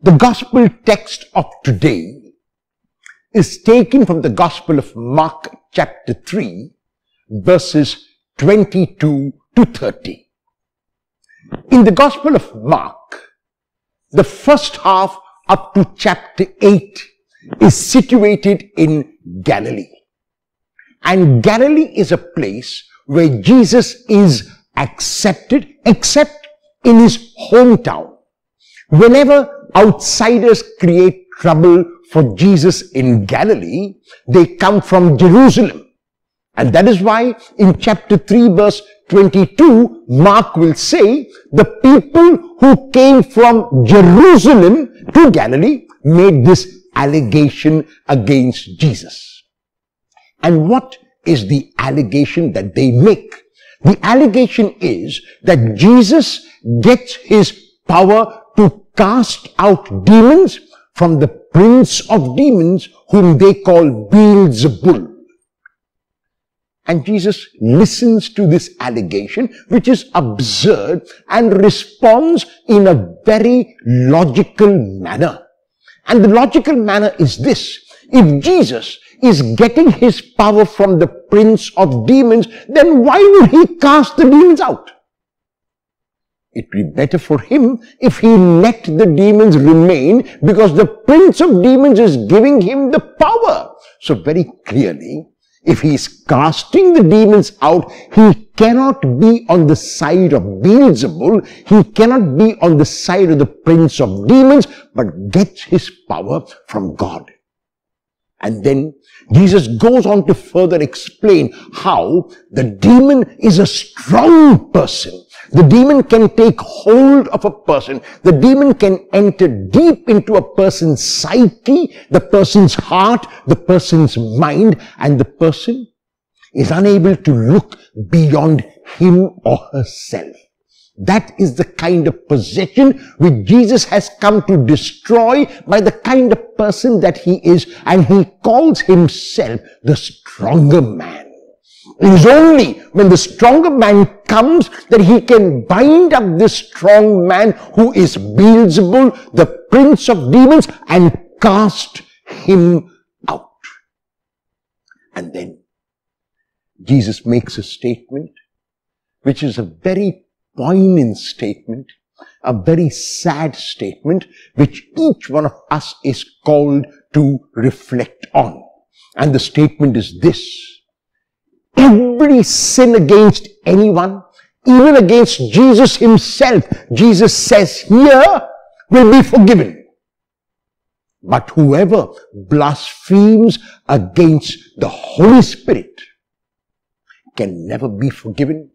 The gospel text of today is taken from the gospel of Mark chapter 3 verses 22 to 30. In the gospel of Mark, the first half up to chapter 8 is situated in Galilee. And Galilee is a place where Jesus is accepted, except in his hometown. Whenever outsiders create trouble for Jesus in Galilee, they come from Jerusalem. And that is why in chapter 3 verse 22, Mark will say, the people who came from Jerusalem to Galilee made this allegation against Jesus. And what is the allegation that they make? The allegation is that Jesus gets his power cast out demons from the prince of demons whom they call Beelzebul. And Jesus listens to this allegation, which is absurd, and responds in a very logical manner. And the logical manner is this. If Jesus is getting his power from the prince of demons, then why would he cast the demons out? It would be better for him if he let the demons remain because the prince of demons is giving him the power. So very clearly, if he is casting the demons out, he cannot be on the side of Beelzebul. He cannot be on the side of the prince of demons, but gets his power from God. And then Jesus goes on to further explain how the demon is a strong person. The demon can take hold of a person. The demon can enter deep into a person's psyche, the person's heart, the person's mind, and the person is unable to look beyond him or herself. That is the kind of possession which Jesus has come to destroy by the kind of person that he is, and he calls himself the stronger man. It is only when the stronger man comes that he can bind up this strong man who is Beelzebul, the prince of demons, and cast him out. And then Jesus makes a statement which is a very poignant statement, a very sad statement, which each one of us is called to reflect on. And the statement is this. Every sin against anyone, even against Jesus himself, Jesus says here, will be forgiven. But whoever blasphemes against the Holy Spirit can never be forgiven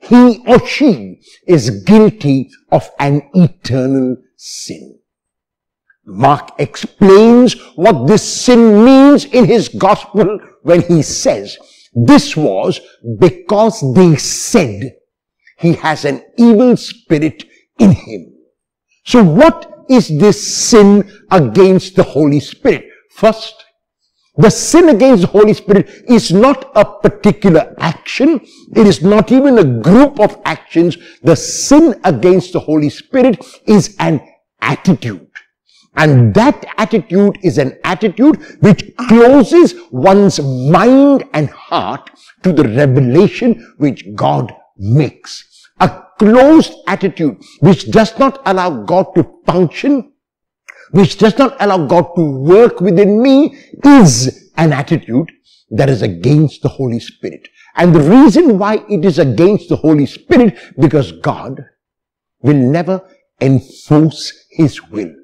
he or she is guilty of an eternal sin. Mark explains what this sin means in his gospel when he says, this was because they said he has an evil spirit in him. So what is this sin against the Holy Spirit? First, the sin against the Holy Spirit is not a particular action. It is not even a group of actions. The sin against the Holy Spirit is an attitude. And that attitude is an attitude which closes one's mind and heart to the revelation which God makes. A closed attitude which does not allow God to function which does not allow God to work within me is an attitude that is against the Holy Spirit. And the reason why it is against the Holy Spirit, because God will never enforce His will.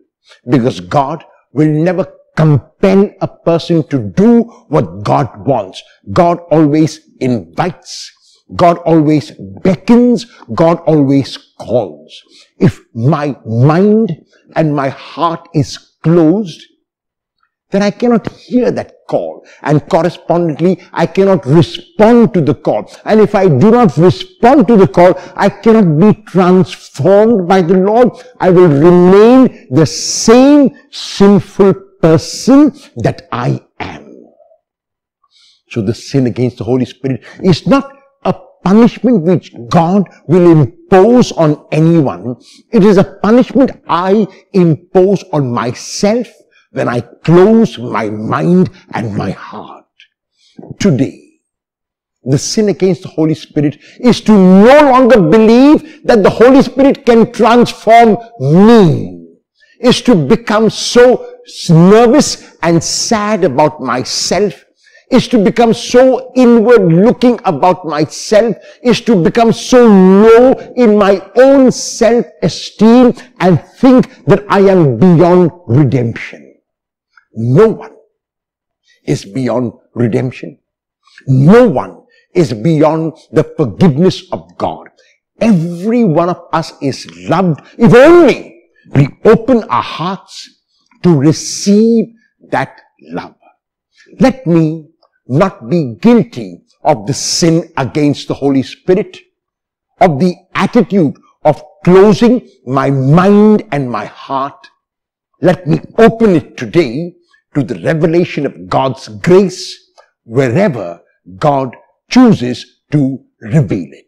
Because God will never compel a person to do what God wants. God always invites. God always beckons. God always calls. If my mind and my heart is closed, then I cannot hear that call. And correspondingly, I cannot respond to the call. And if I do not respond to the call, I cannot be transformed by the Lord. I will remain the same sinful person that I am. So the sin against the Holy Spirit is not a punishment which God will impose on anyone. It is a punishment I impose on myself when I close my mind and my heart. Today, the sin against the Holy Spirit is to no longer believe that the Holy Spirit can transform me, is to become so nervous and sad about myself is to become so inward looking about myself, is to become so low in my own self-esteem and think that I am beyond redemption. No one is beyond redemption. No one is beyond the forgiveness of God. Every one of us is loved if only we open our hearts to receive that love. Let me not be guilty of the sin against the Holy Spirit, of the attitude of closing my mind and my heart. Let me open it today to the revelation of God's grace wherever God chooses to reveal it.